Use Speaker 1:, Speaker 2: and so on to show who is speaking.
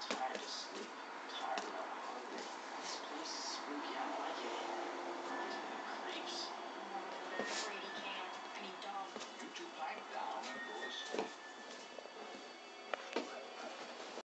Speaker 1: Tired